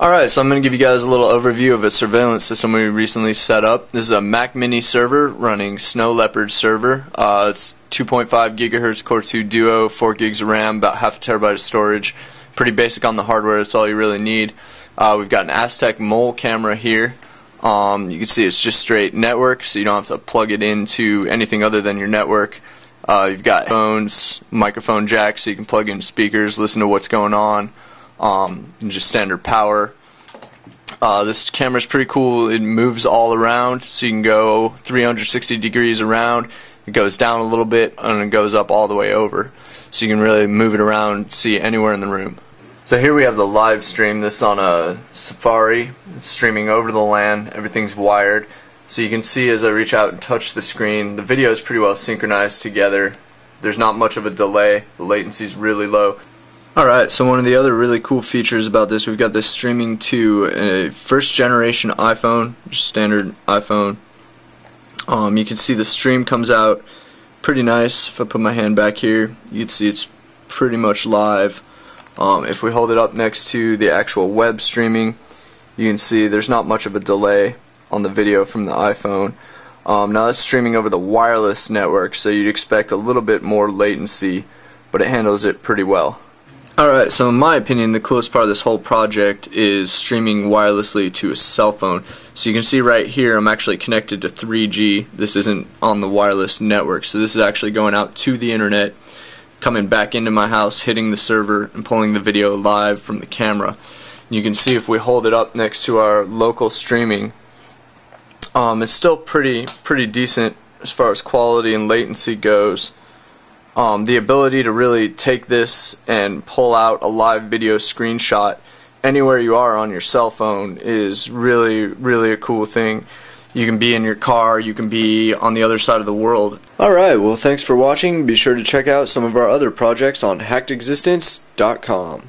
Alright, so I'm going to give you guys a little overview of a surveillance system we recently set up. This is a Mac Mini server running Snow Leopard server. Uh, it's 2.5 gigahertz Core 2 Duo, 4 gigs of RAM, about half a terabyte of storage. Pretty basic on the hardware, that's all you really need. Uh, we've got an Astak mole camera here. Um, you can see it's just straight network, so you don't have to plug it into anything other than your network. Uh, you've got phones, microphone jack, so you can plug in speakers, listen to what's going on um, just standard power. Uh, this camera is pretty cool. It moves all around, so you can go 360 degrees around. It goes down a little bit and it goes up all the way over, so you can really move it around, see anywhere in the room. So here we have the live stream. This on a Safari. It's streaming over the LAN. Everything's wired. So you can see as I reach out and touch the screen, the video is pretty well synchronized together. There's not much of a delay. The latency is really low. Alright, so one of the other really cool features about this, we've got this streaming to a first generation iPhone, just standard iPhone. Um, you can see the stream comes out pretty nice. If I put my hand back here, you can see it's pretty much live. Um, if we hold it up next to the actual web streaming, you can see there's not much of a delay on the video from the iPhone. Um, now that's streaming over the wireless network, so you'd expect a little bit more latency, but it handles it pretty well. Alright, so in my opinion, the coolest part of this whole project is streaming wirelessly to a cell phone. So you can see right here, I'm actually connected to 3G. This isn't on the wireless network, so this is actually going out to the internet, coming back into my house, hitting the server, and pulling the video live from the camera. You can see if we hold it up next to our local streaming, um, it's still pretty pretty decent as far as quality and latency goes um, the ability to really take this and pull out a live video screenshot anywhere you are on your cell phone is really, really a cool thing. You can be in your car, you can be on the other side of the world. Alright, well thanks for watching. Be sure to check out some of our other projects on hackedexistence.com.